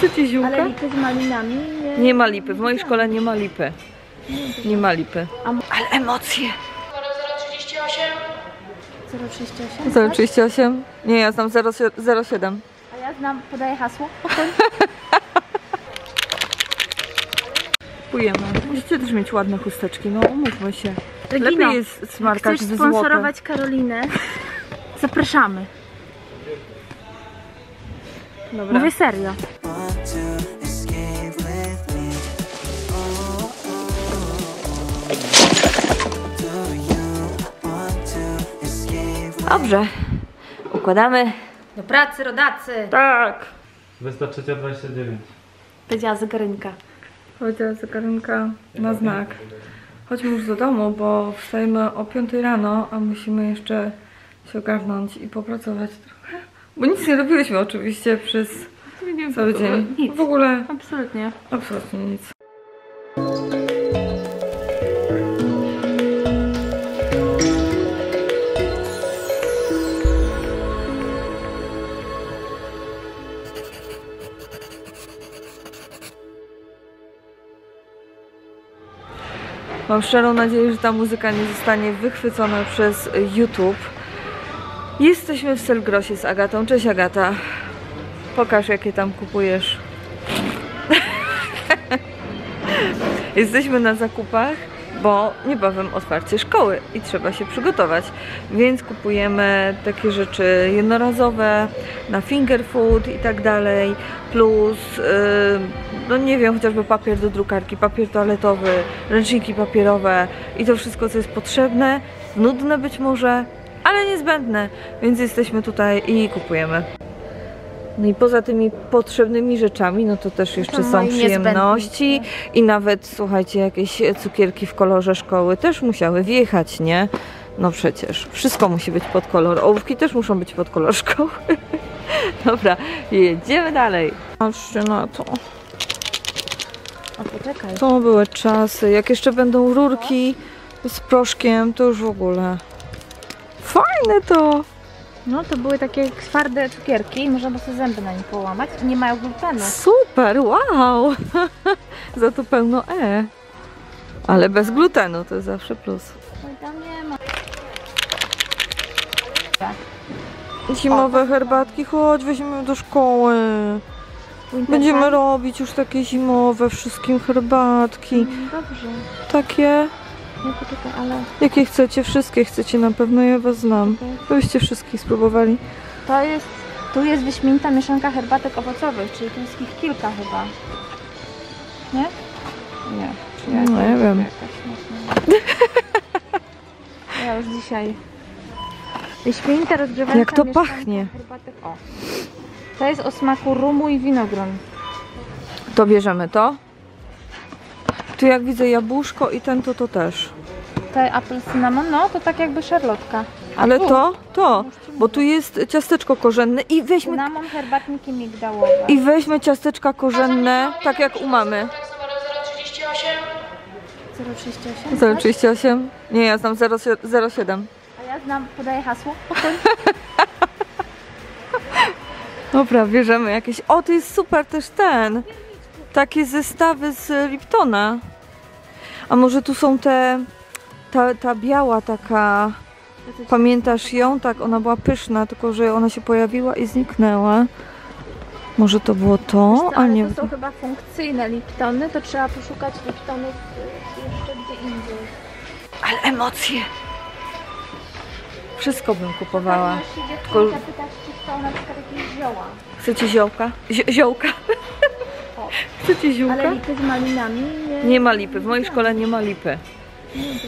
Chcecie ziółka? Ale lipy z malinami nie... Nie ma lipy, w mojej szkole nie ma lipy. Nie ma lipy. Ale emocje. 038? 038? Nie, ja znam 07. A ja znam, podaję hasło. Kupujemy. Musicie też mieć ładne chusteczki, no umówmy się. Regino, Lepiej jest smarkać Chcesz sponsorować Karolinę? Zapraszamy. Dobra. Mówię serio. Dobrze. Układamy. Do pracy, rodacy. Tak. 23.29. Powiedziała zegarynka. Powiedziała zegarynka na znak. Chodźmy już do domu, bo wstajemy o 5 rano, a musimy jeszcze się ogarnąć i popracować trochę. Bo nic nie robiłyśmy oczywiście przez cały dzień. Nic. W ogóle Absolutnie. absolutnie nic. Mam szczerą nadzieję, że ta muzyka nie zostanie wychwycona przez YouTube. Jesteśmy w Selgrosie z Agatą. Cześć Agata. Pokaż jakie tam kupujesz. Jesteśmy na zakupach, bo niebawem otwarcie szkoły i trzeba się przygotować. Więc kupujemy takie rzeczy jednorazowe, na finger food i tak dalej. Plus, yy, no nie wiem, chociażby papier do drukarki, papier toaletowy, ręczniki papierowe i to wszystko, co jest potrzebne. Nudne być może, ale niezbędne. Więc jesteśmy tutaj i kupujemy. No i poza tymi potrzebnymi rzeczami, no to też jeszcze są przyjemności i nawet, słuchajcie, jakieś cukierki w kolorze szkoły też musiały wjechać, nie? No przecież, wszystko musi być pod kolor. Ołówki też muszą być pod kolor szkoły. Dobra, jedziemy dalej. Patrzcie na to. O, poczekaj. To były czasy. Jak jeszcze będą rurki z proszkiem, to już w ogóle. Fajne to! No to były takie twarde cukierki, można było sobie zęby na nich połamać i nie mają glutenu. Super, wow! Za to pełno E. Ale bez glutenu to jest zawsze plus. No i tam nie ma. Zimowe herbatki, chodź, weźmiemy do szkoły. Będziemy robić już takie zimowe wszystkim herbatki. Mm, Dobrze. Takie, Nie poczekaj, ale jakie chcecie, wszystkie chcecie na pewno, ja was znam. Byście wszystkich spróbowali. to jest, tu jest wyśmienita mieszanka herbatek owocowych, czyli tu jest ich kilka chyba. Nie? Nie. Czy No, ja wiem. Ja już dzisiaj. Wyśmienita rozgrzewająca Jak to pachnie. Herbatek. O. To jest o smaku rumu i winogron. To bierzemy to. Tu jak widzę jabłuszko i ten to to też. To apple cinnamon, no to tak jakby szarlotka. A Ale tu to, to, bo tu jest ciasteczko korzenne i weźmy, Cynamon, herbatniki migdałowe. i weźmy ciasteczka korzenne, tak jak u mamy. 038? 038? Nie, ja znam 0, 07. A ja znam, podaję hasło. Dobra, bierzemy jakieś. O, to jest super też ten. Takie zestawy z Liptona. A może tu są te. Ta, ta biała taka. Pamiętasz ją? Tak, ona była pyszna, tylko że ona się pojawiła i zniknęła. Może to było to? A nie. to są chyba funkcyjne Liptony, to trzeba poszukać Liptonów jeszcze gdzie indziej. Ale emocje! Wszystko bym kupowała. Tylko- pytać, czy są na przykład jakieś zioła. Chcecie ziołka? Zio- ziołka? Chcecie ziółka? Ale lipy z malinami nie... Nie ma lipy. W mojej szkole nie ma lipy.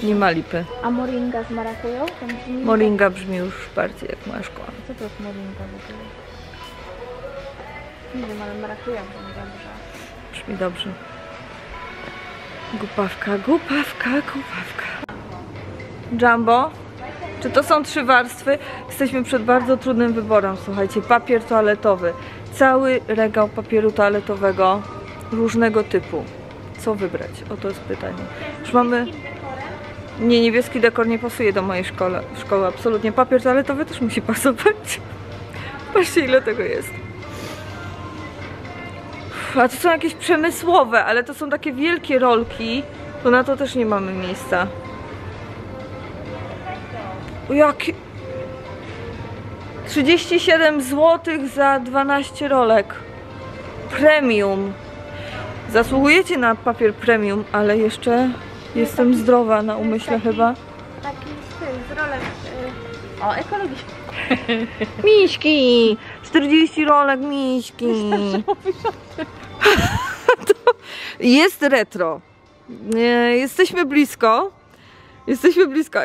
Nie ma lipy. A moringa z marakują? Brzmi Moringa brzmi już bardziej jak moja szkoła. tak- Co to jest moringa w ogóle? Nie wiem, ale marakuja brzmi dobrze. Brzmi dobrze. Głupawka, głupawka, głupawka. Jumbo? Czy to są trzy warstwy? Jesteśmy przed bardzo trudnym wyborem, słuchajcie. Papier toaletowy. Cały regał papieru toaletowego różnego typu. Co wybrać? Oto jest pytanie. Już mamy... Nie, niebieski dekor nie pasuje do mojej szkoły, szkoły absolutnie. Papier toaletowy też musi pasować. Patrzcie ile tego jest. A to są jakieś przemysłowe, ale to są takie wielkie rolki. To na to też nie mamy miejsca. Jakie... 37 zł za 12 rolek. Premium. Zasługujecie na papier premium, ale jeszcze jestem zdrowa na umyśle chyba. Taki styl z rolek. y, O, ekologiczny. Miśki! 40 rolek miśki. Jest retro. Jesteśmy blisko. Jesteśmy blisko.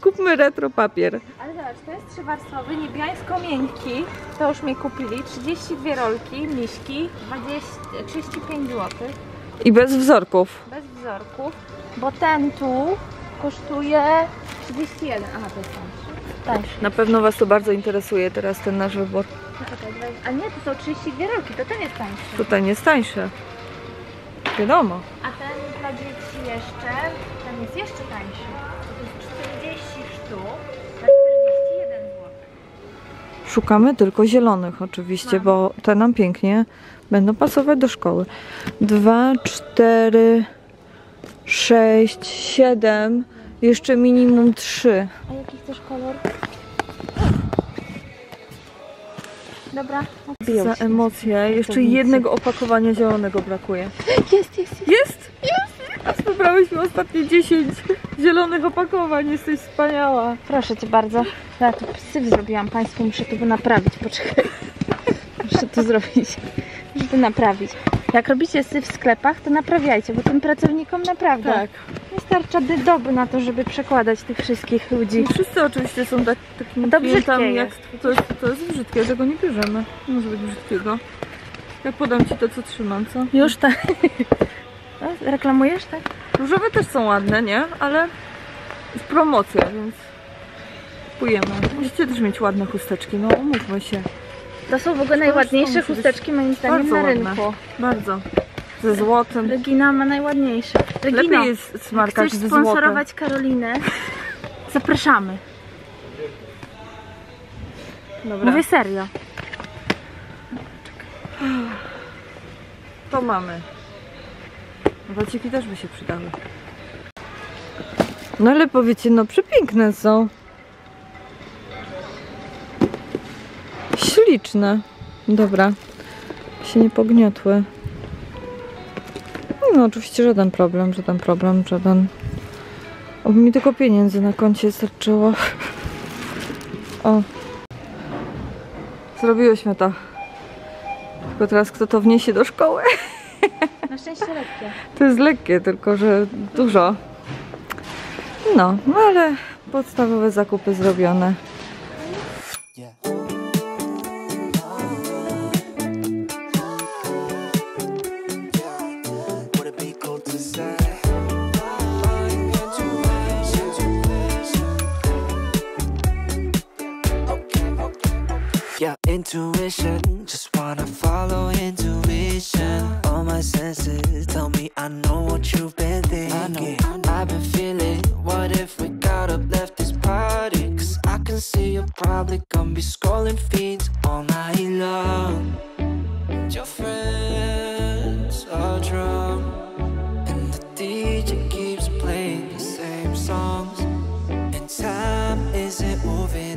Kupmy retro papier. Ale zobacz, to jest trzywarstwowy, niebiańsko-miękki. To już mi kupili. 32 rolki, miśki, 20, 35 zł. I bez wzorków. Bez wzorków. Bo ten tu kosztuje 31. Aha, to jest tańszy. Tańszy. Na pewno Was to bardzo interesuje teraz ten nasz wybór. Poczekaj, dwa- A nie, to są 32 rolki, to ten jest tańszy. Tutaj nie jest tańsze. Wiadomo. A ten dla dzieci jeszcze, ten jest jeszcze tańszy. Szukamy tylko zielonych oczywiście, Mam. bo te nam pięknie będą pasować do szkoły. Dwa, cztery, sześć, siedem, jeszcze minimum trzy. A jaki chcesz kolor? Dobra. Za emocje. Jeszcze jednego opakowania zielonego brakuje. Jest, jest, jest. Jest? Jest! Wybrałyśmy ostatnie 10 zielonych opakowań. Jesteś wspaniała. Proszę Cię bardzo. Ja tu syf zrobiłam Państwu, muszę to naprawić. Poczekaj. Muszę to zrobić. Muszę to naprawić. Jak robicie syf w sklepach, to naprawiajcie, bo tym pracownikom naprawdę Tak. nie starcza dy- doby na to, żeby przekładać tych wszystkich ludzi. I wszyscy oczywiście są tak, takimi To klientami jak to jest, to jest brzydkie, tego nie bierzemy. Nie może być brzydkiego. Ja podam ci to, co trzymam, co? Już tak. Reklamujesz, tak? Różowe też są ładne, nie? Ale jest promocja, więc kupujemy. Musicie też mieć ładne chusteczki, no umówmy się. To są w ogóle najładniejsze chusteczki moim zdaniem na ładne. rynku. Bardzo. Ze złotem. Regina ma najładniejsze. Regino, Lepiej jest smarkać chcesz ze złotem. sponsorować Karolinę? Zapraszamy. Dobra, Mówię serio. to mamy. Waciki też by się przydały. No ale powiecie, no przepiękne są. Śliczne. Dobra. Się nie pogniotły. No oczywiście żaden problem, żaden problem, żaden... Oby mi tylko pieniędzy na koncie starczyło. O. Zrobiłyśmy to. Tylko teraz kto to wniesie do szkoły? Szczęście lekkie. To jest lekkie, tylko że dużo. No, no ale podstawowe zakupy zrobione. Yeah, intuition, just wanna follow intuition. All my senses tell me I know what you've been thinking. I know, I've been feeling, what if we got up, left this party? Cause I can see you're probably gonna be scrolling feeds all night long. And your friends are drunk, and the DJ keeps playing the same songs. And time isn't moving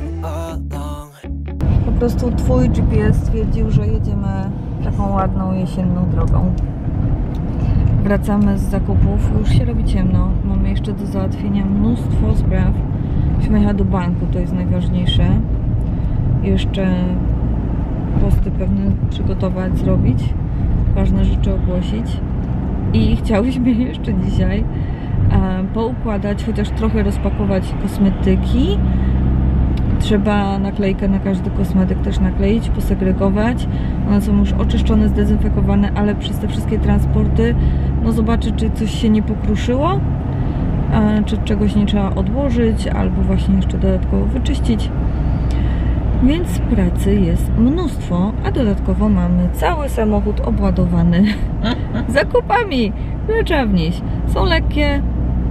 prostu twój GPS stwierdził, że jedziemy taką ładną jesienną drogą. Wracamy z zakupów, już się robi ciemno. Mamy jeszcze do załatwienia mnóstwo spraw. Musimy jechać do banku, to jest najważniejsze. Jeszcze posty pewne przygotować, zrobić. Ważne rzeczy ogłosić. I chciałyśmy jeszcze dzisiaj e, poukładać, chociaż trochę rozpakować kosmetyki. Trzeba naklejkę na każdy kosmetyk też nakleić, posegregować. One są już oczyszczone, zdezynfekowane, ale przez te wszystkie transporty no zobaczyć, czy coś się nie pokruszyło, czy czegoś nie trzeba odłożyć, albo właśnie jeszcze dodatkowo wyczyścić. Więc pracy jest mnóstwo, a dodatkowo mamy cały samochód obładowany zakupami, które trzeba wnieść. Są lekkie,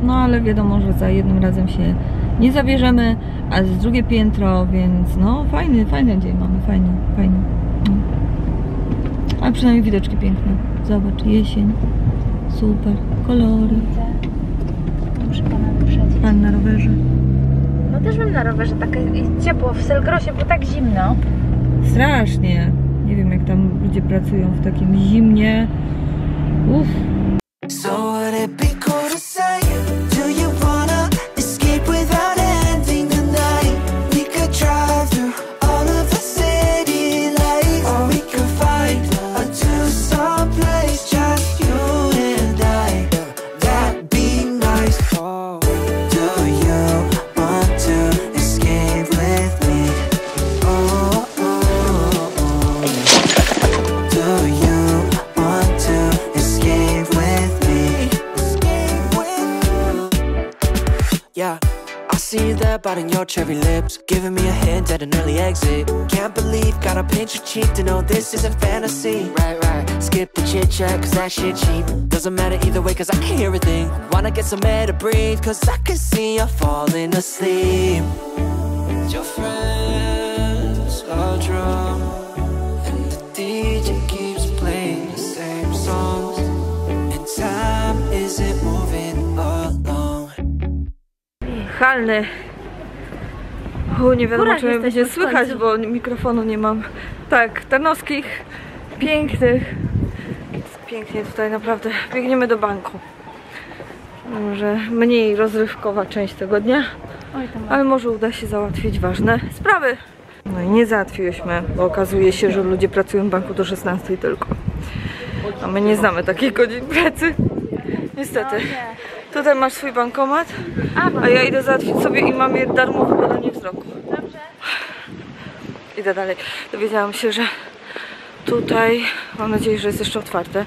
no ale wiadomo, że za jednym razem się nie zabierzemy, a z drugie piętro, więc no fajny, fajny dzień mamy, fajny, fajny. No. A przynajmniej widoczki piękne. Zobacz, jesień. Super. Kolory. Widzę. Muszę pana wyprzedzić. Pan na rowerze. No też bym na rowerze, tak ciepło w Selgrosie, bo tak zimno. Strasznie. Nie wiem jak tam ludzie pracują w takim zimnie. Uff. Cherry lips, giving me a hint at an early exit. Can't believe, gotta pinch your cheek to know this isn't fantasy. Right, right. Skip the chit chat, cause that shit cheap. Doesn't matter either way, cause I can hear everything. Wanna get some air to breathe, cause I can see you falling asleep. Your friends are drunk. And the DJ keeps playing the same songs. And time isn't moving along. Halny. U, nie wiadomo, czy mnie będzie słychać, bo mikrofonu nie mam. Tak, tarnowskich, pięknych. Jest pięknie tutaj, naprawdę. Biegniemy do banku. Może mniej rozrywkowa część tego dnia, Oj, ale może uda się załatwić ważne sprawy. No i nie załatwiłyśmy, bo okazuje się, że ludzie pracują w banku do 16 tylko. A my nie znamy takich godzin pracy. Niestety. Tutaj masz swój bankomat, a ja idę załatwić sobie i mam je darmowe badanie wzroku. Dobrze. Idę dalej. Dowiedziałam się, że tutaj, mam nadzieję, że jest jeszcze otwarte,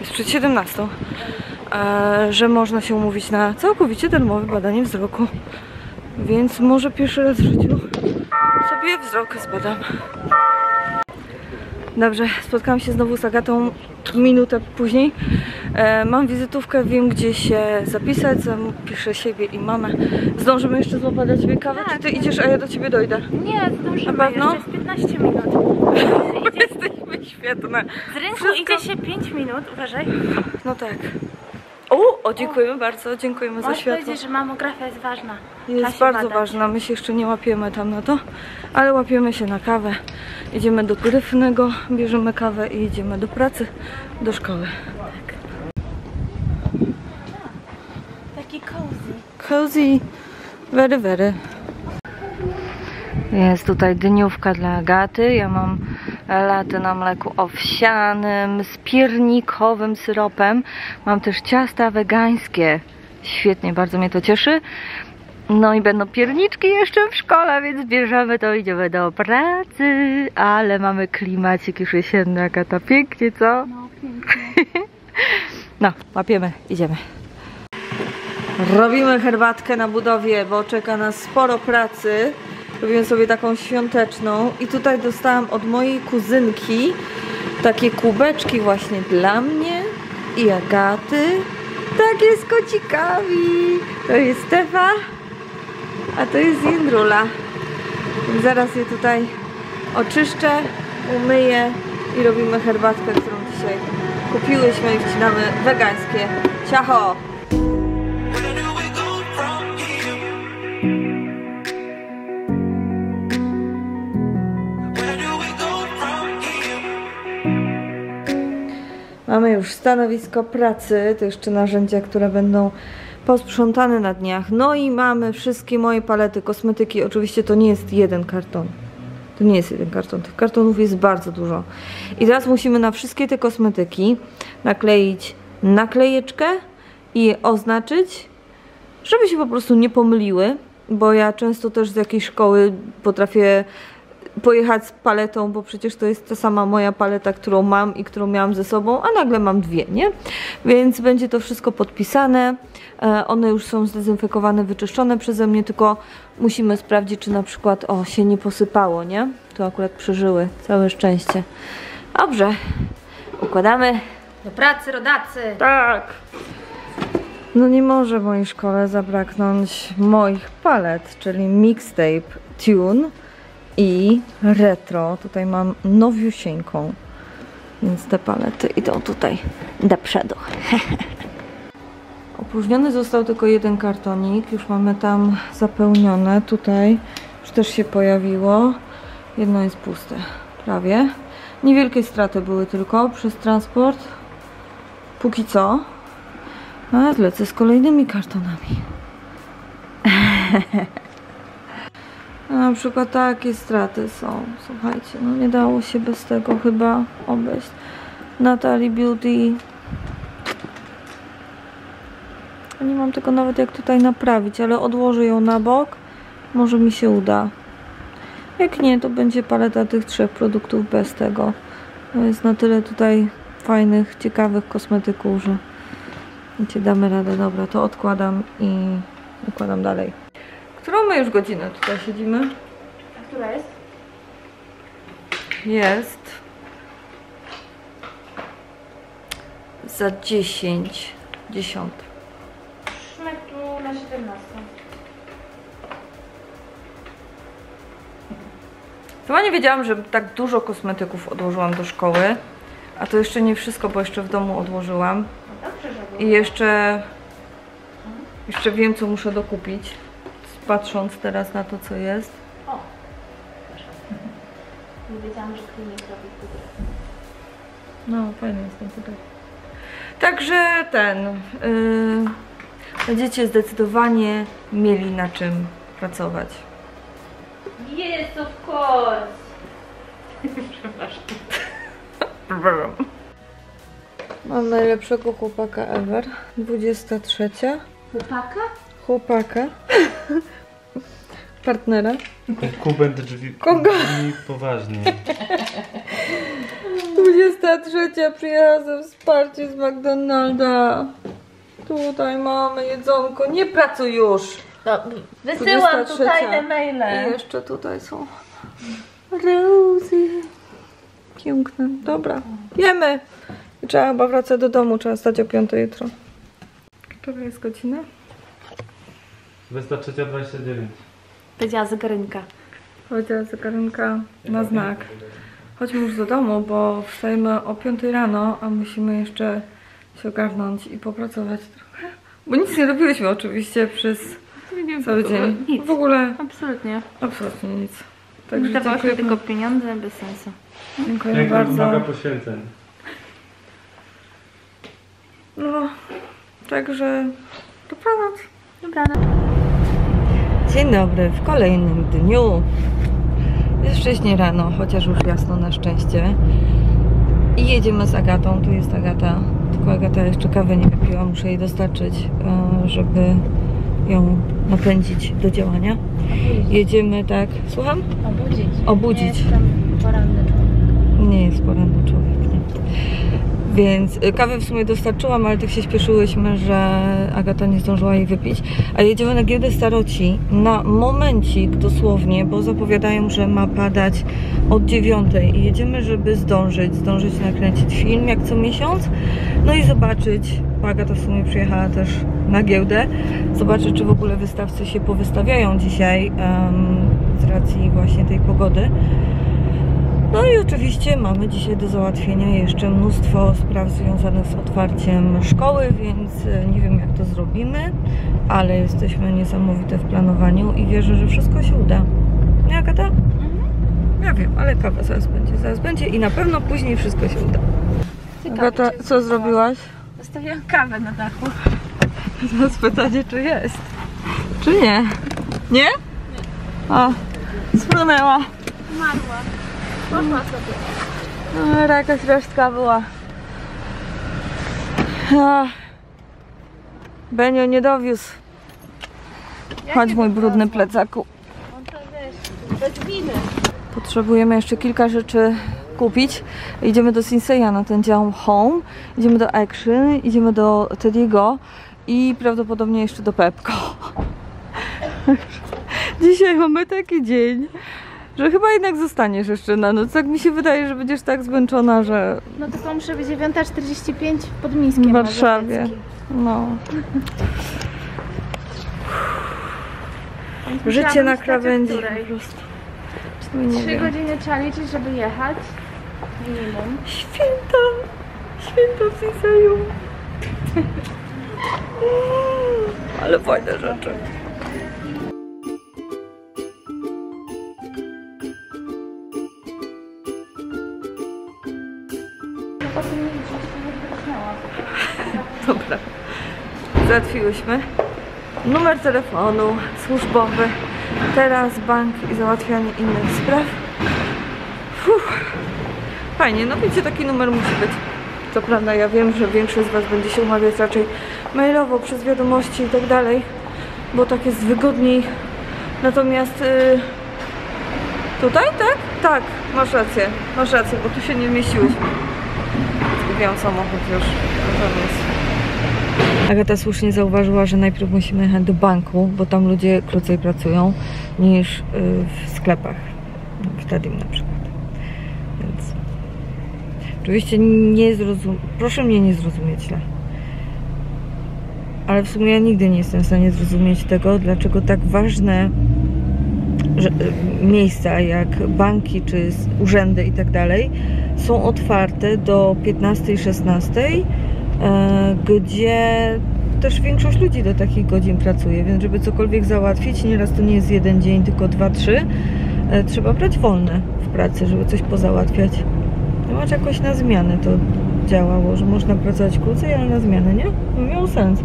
jest przed 17, e, że można się umówić na całkowicie darmowe badanie wzroku. Więc może pierwszy raz w życiu sobie wzrok zbadam. Dobrze, spotkałam się znowu z Agatą minutę później. E, mam wizytówkę, wiem gdzie się zapisać, piszę siebie i mamę. Zdążymy jeszcze złapać dla Ciebie kawę, czy Ty idziesz, a ja do Ciebie dojdę? Nie, zdążymy. Na pewno? Jeszcze jest 15 minut. Jesteśmy świetne. Z rynku Wszystko- idzie się 5 minut, uważaj. No tak. O, o dziękujemy bardzo, dziękujemy za światło. powiedzieć, że mamografia jest ważna. Jest bardzo badać. ważna, my się jeszcze nie łapiemy tam na to, ale łapiemy się na kawę. Idziemy do Gryfnego, bierzemy kawę i idziemy do pracy, do szkoły. Taki cozy. Cozy, very, very. Jest tutaj dniówka dla Agaty. Ja mam laty na mleku owsianym z piernikowym syropem. Mam też ciasta wegańskie. Świetnie, bardzo mnie to cieszy. No i będą pierniczki jeszcze w szkole, więc bierzemy to, idziemy do pracy. Ale mamy klimacik już jesienny, Agata. Pięknie, co? No, pięknie. No, łapiemy, idziemy. Robimy herbatkę na budowie, bo czeka nas sporo pracy. Robimy sobie taką świąteczną i tutaj dostałam od mojej kuzynki takie kubeczki właśnie dla mnie i Agaty. Takie z kocikami. To jest Stefa, a to jest Jędrula. Zaraz je tutaj oczyszczę, umyję i robimy herbatkę, którą dzisiaj kupiłyśmy i wcinamy wegańskie ciacho. Mamy już stanowisko pracy, to jeszcze narzędzia, które będą posprzątane na dniach. No i mamy wszystkie moje palety kosmetyki. Oczywiście to nie jest jeden karton. To nie jest jeden karton. Tych kartonów jest bardzo dużo. I teraz musimy na wszystkie te kosmetyki nakleić naklejeczkę i je oznaczyć, żeby się po prostu nie pomyliły, bo ja często też z jakiejś szkoły potrafię pojechać z paletą, bo przecież to jest ta sama moja paleta, którą mam i którą miałam ze sobą, a nagle mam dwie, nie? Więc będzie to wszystko podpisane. E, One już są zdezynfekowane, wyczyszczone przeze mnie, tylko musimy sprawdzić, czy na przykład o, się nie posypało, nie? To akurat przeżyły. Całe szczęście. Dobrze. Układamy. Do pracy, rodacy. Tak. No nie może mojej szkole zabraknąć moich palet, czyli mixtape Tune i retro. Tutaj mam nowiusieńką. Więc te palety idą tutaj do przodu. Opróżniony został tylko jeden kartonik. Już mamy tam zapełnione. Tutaj już też się pojawiło. Jedno jest puste. Prawie. Niewielkie straty były tylko przez transport. Póki co. A lecę z kolejnymi kartonami. A Na przykład takie straty są. Słuchajcie, no nie dało się bez tego chyba obejść. Natalie Beauty. Nie mam tego nawet jak tutaj naprawić, ale odłożę ją na bok. Może mi się uda. Jak nie, to będzie paleta tych trzech produktów bez tego. No Jest na tyle tutaj fajnych, ciekawych kosmetyków, że wiecie, damy radę. Dobra, to odkładam i układam dalej. Którą my już godzinę tutaj siedzimy? A która jest? Jest za 10, 10. Szmy tu na 17. Chyba nie wiedziałam, że tak dużo kosmetyków odłożyłam do szkoły. A to jeszcze nie wszystko, bo jeszcze w domu odłożyłam. No dobrze, I jeszcze, jeszcze wiem, co muszę dokupić. Patrząc teraz na to, co jest. O! Nie wiedziałam, że klinik robi pudrę. No, fajny jest ten tutaj. Także ten. Yy, będziecie zdecydowanie mieli na czym pracować. Yes, of course! Mam najlepszego chłopaka ever. 23. Chłopaka? Chłopaka. Partnera. Kubek drzwi Kogo? brzmi poważnie. 23. Przyjechała ze wsparciem z McDonalda. Tutaj mamy jedzonko. Nie pracuj już. No, wysyłam 23. tu tajne I maile. jeszcze tutaj są rosy. Piękne. Dobra, jemy. I trzeba chyba wracać do domu. Trzeba stać o 5 jutro. Która jest godzina? 23.29. Powiedziała zegarynka. Powiedziała zegarynka na znak. Chodźmy już do domu, bo wstajemy o 5 rano, a musimy jeszcze się ogarnąć i popracować trochę. Bo nic nie robiłyśmy oczywiście przez cały dzień. Nic. W ogóle Absolutnie. absolutnie nic. Także Dawałyśmy dziękuję, tylko pieniądze bez sensu. dziękuję Piękna bardzo. wymaga poświęceń. No, także dobranoc. Dobranoc. Dzień dobry, w kolejnym dniu. Jest wcześnie rano, chociaż już jasno na szczęście. I jedziemy z Agatą. Tu jest Agata. Tylko Agata jeszcze kawy nie wypiła. Muszę jej dostarczyć, e, żeby ją napędzić do działania. Jedziemy tak. Słucham? Obudzić. Obudzić. Nie jestem poranny człowiek. Nie jest poranny człowiek, nie. Więc y, kawę w sumie dostarczyłam, ale tak się śpieszyłyśmy, że Agata nie zdążyła jej wypić. A jedziemy na giełdę staroci na momencik dosłownie, bo zapowiadają, że ma padać od dziewiątej. I jedziemy, żeby zdążyć, zdążyć nakręcić film jak co miesiąc. No i zobaczyć, Agata w sumie przyjechała też na giełdę, zobaczyć, czy w ogóle wystawcy się powystawiają dzisiaj em, z racji właśnie tej pogody. No i oczywiście mamy dzisiaj do załatwienia jeszcze mnóstwo spraw związanych z otwarciem szkoły, więc e, nie wiem jak to zrobimy, ale jesteśmy niesamowite w planowaniu i wierzę, że wszystko się uda. Nie, Agata? Ja wiem, ale kawa zaraz będzie, zaraz będzie i na pewno później wszystko się uda. Agata, co zrobiłaś? Zostawiłam kawę na dachu. Teraz pytanie, czy jest. Czy nie? Nie? O, spłynęła. Marła. Poszła sobie. No, jakaś resztka była. Ach. Benio nie dowiózł. Chodź mój brudny plecaku. Wiesz. Potrzebujemy jeszcze kilka rzeczy kupić. Idziemy do Sinseya na ten dział Home, idziemy do Action, idziemy do Teddy'ego i prawdopodobnie jeszcze do Pepko. Dzisiaj mamy taki dzień, że chyba jednak zostaniesz jeszcze na noc. Tak mi się wydaje, że będziesz tak zmęczona, że No tylko muszę być 9.45 pod Mińskiem. w Warszawie. No. Życie na krawędzi której? po prostu. No Trzy godziny trzeba liczyć, żeby jechać. Minimum. Święta! Święta w Liceum! Ale fajne rzeczy. Dobra. Załatwiłyśmy. Numer telefonu służbowy. Teraz bank i załatwianie innych spraw. Fuh. Fajnie, no wiecie, taki numer musi być. Co prawda ja wiem, że większość z Was będzie się umawiać raczej mailowo, przez wiadomości i tak dalej, bo tak jest wygodniej. Natomiast y, tutaj, tak? Tak, masz rację, masz rację, bo tu się nie mieściłyśmy. Zgubiłam samochód już. Agata słusznie zauważyła, że najpierw musimy jechać do banku, bo tam ludzie krócej pracują niż y, w sklepach. W Stadium na przykład. Więc oczywiście nie zrozum... Proszę mnie nie zrozumieć źle. Ale w sumie ja nigdy nie jestem w stanie zrozumieć tego, dlaczego tak ważne miejsca jak banki czy urzędy i tak są otwarte do 15-16, e, gdzie też większość ludzi do takich godzin pracuje, więc żeby cokolwiek załatwić, nieraz to nie jest jeden dzień, tylko dwa, trzy, e, trzeba brać wolne w pracy, żeby coś pozałatwiać. Masz jakoś na zmianę to działało, że można pracować krócej, ale na zmianę, nie? No miało sens.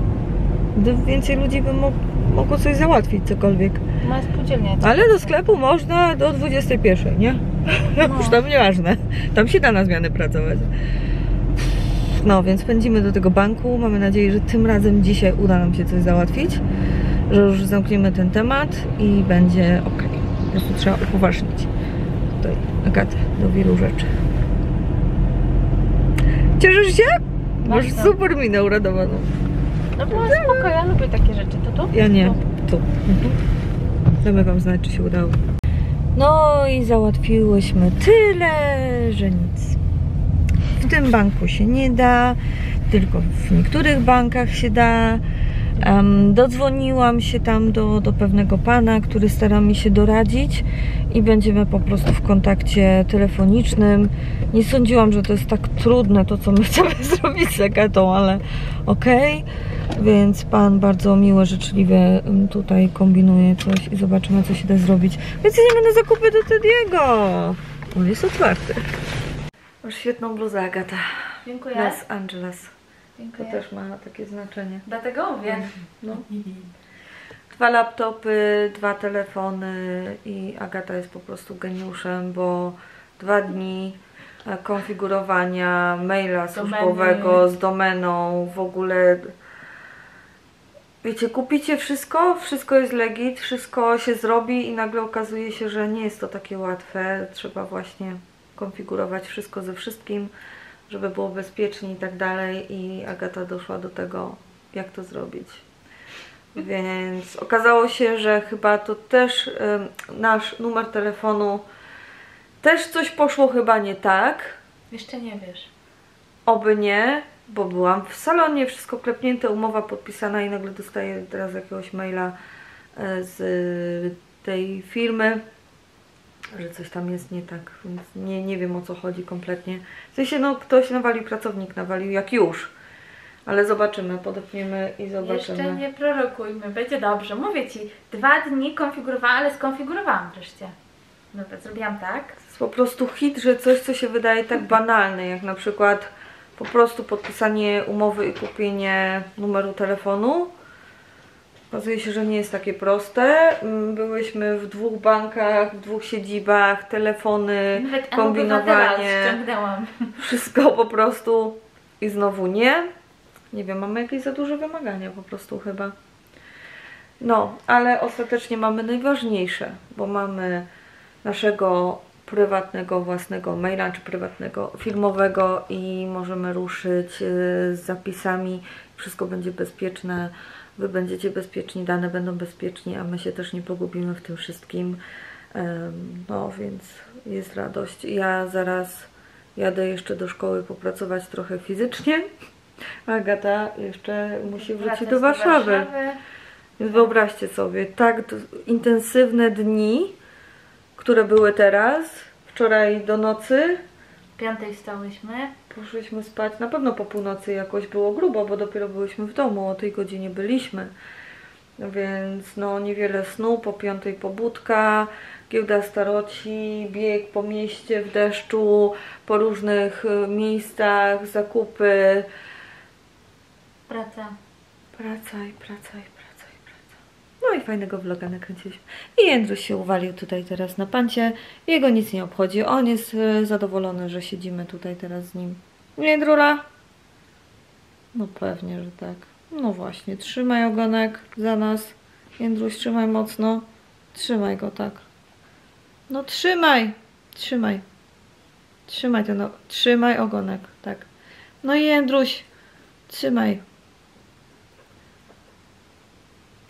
Gdy więcej ludzi by mo- mogło coś załatwić, cokolwiek. Moja spółdzielnia. Ale do sklepu można do 21, nie? Już tam nieważne. Tam się da na zmianę pracować. No, więc pędzimy do tego banku. Mamy nadzieję, że tym razem dzisiaj uda nam się coś załatwić. Że już zamkniemy ten temat i będzie ok. Po prostu trzeba upoważnić tutaj Agatę do wielu rzeczy. Cieszysz się? Masz super minę uradowaną. No była spoko, ja lubię takie rzeczy. To tu? Ja nie. Tu. Mhm. Damy wam znać, czy się udało. No i załatwiłyśmy tyle, że nic. W tym banku się nie da, tylko w niektórych bankach się da. Em, dodzwoniłam się tam do, do pewnego pana, który stara mi się doradzić i będziemy po prostu w kontakcie telefonicznym. Nie sądziłam, że to jest tak trudne to, co my chcemy zrobić z Agatą, ale okej. Więc pan bardzo miło, życzliwie ym, tutaj kombinuje coś i zobaczymy, co się da zrobić. Więc jedziemy na zakupy do Tediego. On jest otwarty. Masz świetną bluzę, Agata. Dziękuję. Los Angeles. To Dziękuję. też ma takie znaczenie. Dlatego mówię. No. Dwa laptopy, dwa telefony i Agata jest po prostu geniuszem, bo dwa dni e, konfigurowania maila służbowego z domeną, w ogóle wiecie, kupicie wszystko, wszystko jest legit, wszystko się zrobi i nagle okazuje się, że nie jest to takie łatwe. Trzeba właśnie konfigurować wszystko ze wszystkim, żeby było bezpiecznie i tak dalej i Agata doszła do tego, jak to zrobić. Więc okazało się, że chyba to też ym, nasz numer telefonu też coś poszło chyba nie tak. Jeszcze nie wiesz. Oby nie, bo byłam w salonie, wszystko klepnięte, umowa podpisana i nagle dostaję teraz jakiegoś maila e, z tej firmy, że coś tam jest nie tak, więc nie, nie wiem o co chodzi kompletnie. W sensie, no ktoś nawalił, pracownik nawalił, jak już. Ale zobaczymy, podepniemy i zobaczymy. Jeszcze nie prorokujmy, będzie dobrze. Mówię ci, dwa dni konfigurowałam, ale skonfigurowałam wreszcie. Dobra, zrobiłam tak. To jest po prostu hit, że coś, co się wydaje tak banalne, jak na przykład po prostu podpisanie umowy i kupienie numeru telefonu. Okazuje się, że nie jest takie proste. Mm, Byłyśmy w dwóch bankach, w dwóch siedzibach, telefony, Nawet kombinowanie, wszystko po prostu i znowu nie. Nie wiem, mamy jakieś za duże wymagania po prostu chyba. No, ale ostatecznie mamy najważniejsze, bo mamy naszego prywatnego, własnego maila, czy prywatnego, filmowego i możemy ruszyć y, z zapisami. Wszystko będzie bezpieczne, Wy będziecie bezpieczni, dane będą bezpieczni, a my się też nie pogubimy w tym wszystkim. No, więc jest radość. Ja zaraz jadę jeszcze do szkoły popracować trochę fizycznie. Agata jeszcze musi wrócić do Warszawy. Więc wyobraźcie sobie, tak intensywne dni, które były teraz, wczoraj do nocy, piątej wstałyśmy. Poszliśmy spać, na pewno po północy jakoś było grubo, bo dopiero byliśmy w domu, o tej godzinie byliśmy. Więc no niewiele snu, po piątej pobudka, giełda staroci, bieg po mieście w deszczu, po różnych y, miejscach, zakupy. Praca. Praca i praca i praca. No i fajnego vloga nakręciliśmy. I Jędruś się uwalił tutaj teraz na pancie. Jego nic nie obchodzi. On jest y, zadowolony, że siedzimy tutaj teraz z nim. Jędrula? No pewnie, że tak. No właśnie, trzymaj ogonek za nas. Jędruś, trzymaj mocno. Trzymaj go tak. No trzymaj! Trzymaj. Trzymaj ten, o- trzymaj ogonek, tak. No i Jędruś, trzymaj.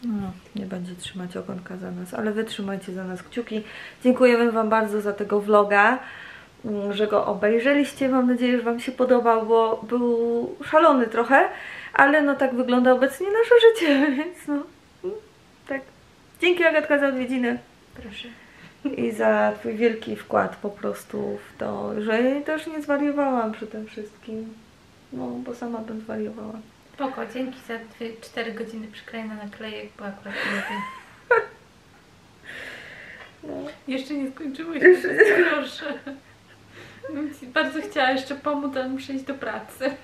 No, nie będzie trzymać ogonka za nas, ale wy trzymajcie za nas kciuki. Dziękujemy Wam bardzo za tego vloga, mm, że go obejrzeliście. Mam nadzieję, że Wam się podobał, bo był szalony trochę, ale no tak wygląda obecnie nasze życie, więc no, tak. Dzięki Agatka za odwiedziny Proszę. i za Twój wielki wkład po prostu w to, że też nie zwariowałam przy tym wszystkim. No, bo sama bym zwariowała. Spoko, dzięki za 4 godziny przyklejenia naklejek, bo akurat nie. No. Jeszcze nie skończyłyśmy, proszę. Bym ci bardzo chciała jeszcze pomóc, ale muszę iść do pracy.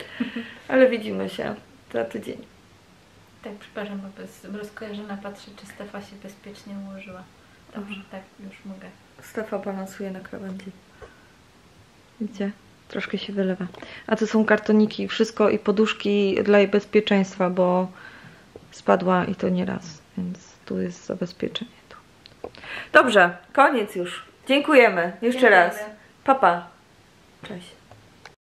Ale widzimy się za tydzień. Tak, przepraszam, bo bez rozkojarzona patrzę, czy Stefa się bezpiecznie ułożyła. Dobrze, tak, już mogę. Stefa balansuje na krawędzi. Widzicie? Troszkę się wylewa. A to są kartoniki, wszystko i poduszki dla jej bezpieczeństwa, bo spadła i to nie raz, więc tu jest zabezpieczenie. Tu. Dobrze, koniec już. Dziękujemy. Jeszcze raz. Dziękujemy. Papa. Cześć.